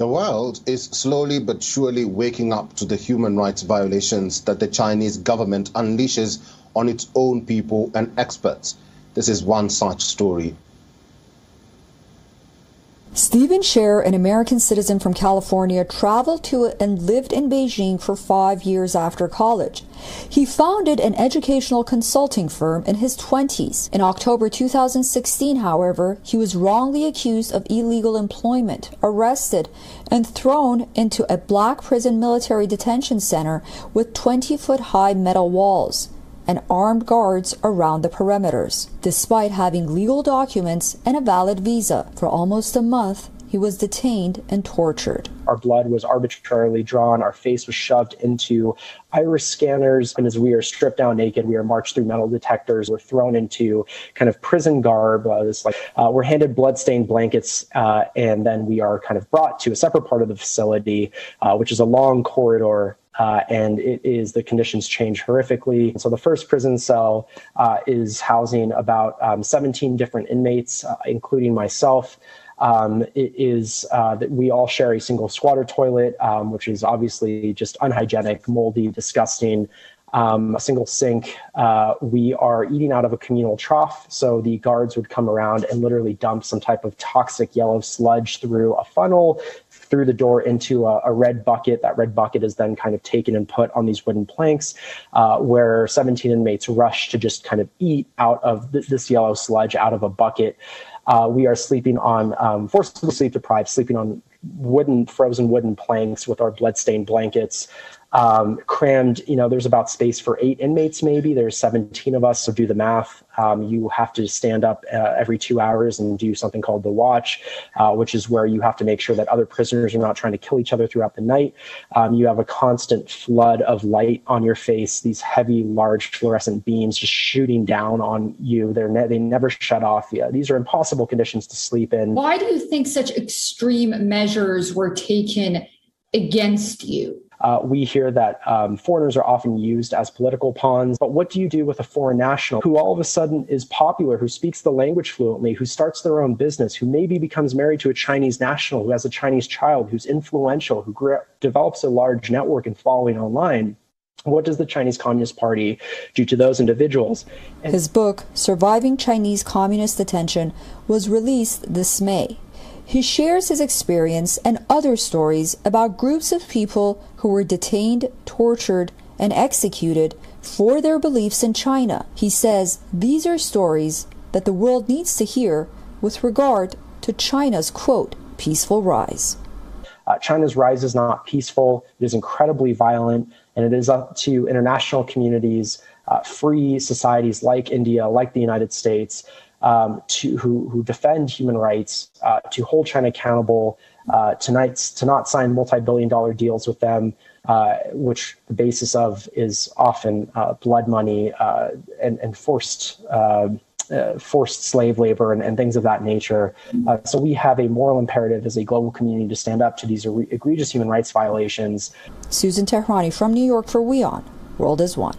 The world is slowly but surely waking up to the human rights violations that the Chinese government unleashes on its own people and experts. This is one such story. Steven Schaerer, an American citizen from California, traveled to and lived in Beijing for five years after college. He founded an educational consulting firm in his 20s. In October 2016, however, he was wrongly accused of illegal employment, arrested, and thrown into a black prison military detention center with 20 foot high metal walls and armed guards around the perimeters. Despite having legal documents and a valid visa for almost a month, he was detained and tortured. Our blood was arbitrarily drawn. Our face was shoved into iris scanners. And as we are stripped down naked, we are marched through metal detectors. We're thrown into kind of prison garb. Uh, this like uh, we're handed bloodstained blankets, uh, and then we are kind of brought to a separate part of the facility, uh, which is a long corridor uh, and it is the conditions change horrifically. So the first prison cell uh, is housing about um, 17 different inmates, uh, including myself. Um, it is uh, that we all share a single squatter toilet, um, which is obviously just unhygienic, moldy, disgusting. Um, a single sink. Uh, we are eating out of a communal trough. So the guards would come around and literally dump some type of toxic yellow sludge through a funnel through the door into a, a, red bucket. That red bucket is then kind of taken and put on these wooden planks, uh, where 17 inmates rush to just kind of eat out of th- this yellow sludge out of a bucket. Uh, we are sleeping on, um, forcibly sleep deprived, sleeping on wooden, frozen wooden planks with our bloodstained blankets um, crammed. You know, there's about space for eight inmates, maybe. There's 17 of us, so do the math. Um, you have to stand up uh, every two hours and do something called the watch, uh, which is where you have to make sure that other prisoners are not trying to kill each other throughout the night. Um, you have a constant flood of light on your face, these heavy, large fluorescent beams just shooting down on you. They're ne- they never shut off. Yeah, these are impossible conditions to sleep in. Why do you think such extreme measures were taken against you? Uh, we hear that um, foreigners are often used as political pawns. But what do you do with a foreign national who all of a sudden is popular, who speaks the language fluently, who starts their own business, who maybe becomes married to a Chinese national, who has a Chinese child, who's influential, who grew, develops a large network and following online? What does the Chinese Communist Party do to those individuals? And His book, Surviving Chinese Communist Detention, was released this May. He shares his experience and other stories about groups of people who were detained, tortured, and executed for their beliefs in China. He says these are stories that the world needs to hear with regard to China's quote, peaceful rise. Uh, China's rise is not peaceful, it is incredibly violent, and it is up to international communities, uh, free societies like India, like the United States, um, to who, who defend human rights, uh, to hold China accountable, uh, tonight to not sign multi-billion-dollar deals with them, uh, which the basis of is often uh, blood money uh, and, and, forced. Uh, forced slave labor and, and, things of that nature. so we have a moral imperative as a global community to stand up to these egregious human rights violations. Susan Tehrani from New York for WION. World is One.